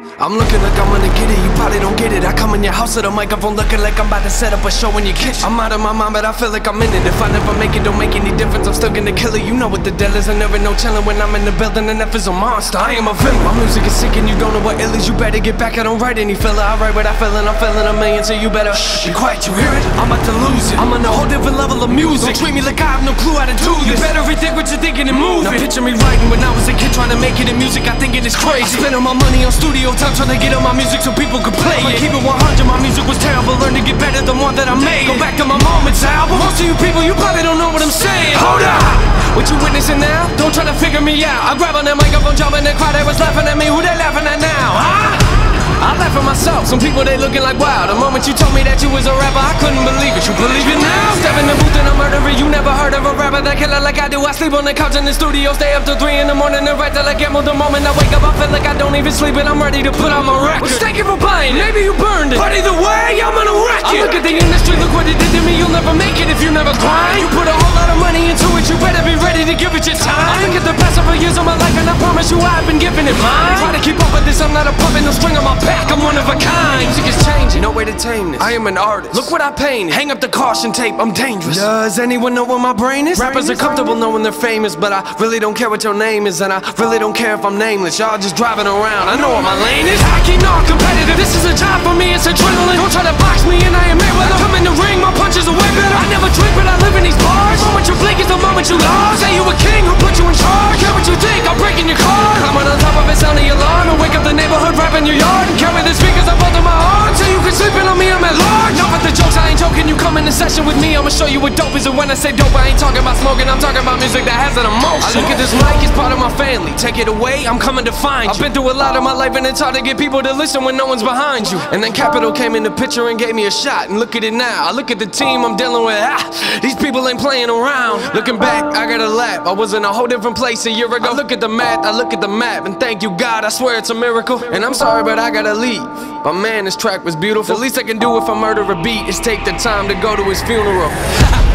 I'm looking like I'm gonna get it, you probably don't get it. I come in your house with a microphone looking like I'm about to set up a show in your kitchen. I'm out of my mind, but I feel like I'm in it. If I never make it, don't make any difference. I'm still gonna kill it. You know what the deal is. I never know chillin' when I'm in the building, NF is a monster. I am a villain. My music is sick, and you don't know what ill is. You better get back. I don't write any filler. I write what I feel, and I'm feeling a million, so you better shh, be quiet. You hear it? I'm about to lose it. I'm on a whole different level of music. Don't treat me like I have no clue how to do this. You better rethink what you're thinking and move. Now picture me writing when I was a kid, trying to make it in music. I think it is crazy. I spend all my money on studio time trying to get on my music so people could play it. Keep it 100, my music was terrible. Learn to get better than one that I made. Go back to my moments album. Most of you people, you probably don't know what I'm saying. Hold up! What you witnessing now? Don't try to figure me out. I grab on that microphone, jump in the crowd, they was laughing at me. Who they laughing at now? Huh? I laugh at myself, some people they looking like wow The moment you told me that you was a rapper, I couldn't believe it. You believe it now? Step in the booth and I'm murdering. You never heard of a rapper that killer like I do. I sleep on the couch in the studio, stay up till 3 in the morning And write till I get more the moment I wake up. I feel like I don't even sleep And I'm ready to put on my record. Well, thank you for buying, maybe you burned it. But either way, I'm gonna wreck it. I look at the industry, look what it did to me You'll never make it if you never grind. You put a whole lot of money into it You better be ready to give it your time. I look at the past several years of my life And I promise you I've been giving it mine. Try to keep up with this, I'm not a puppet, no string on my back one of a kind Music is changing, no way to tame this. I am an artist. Look what I painted. Hang up the caution tape, I'm dangerous. Does anyone know where my brain is? Rappers are comfortable knowing they're famous, but I really don't care what your name is, and I really don't care if I'm nameless. Y'all just driving around. I know what my lane is. I keep not competitive. This is a job for me, it's adrenaline. Don't session with me, I'ma show you what dope is. And when I say dope, I ain't talking about smoking, I'm talking about music that has an emotion. I look at this mic, it's part of my family. Take it away, I'm coming to find you. I've been through a lot of my life, and it's hard to get people to listen when no one's behind you. And then Capitol came in the picture and gave me a shot. And look at it now. I look at the team I'm dealing with. Ah, these people ain't playing around. Looking back, I got a lap. I was in a whole different place a year ago. I look at the math, I look at the map, and thank you, God. I swear it's a miracle. And I'm sorry, but I gotta leave. But man, this track was beautiful. The least I can do if I murder a beat is take the time to go to his funeral.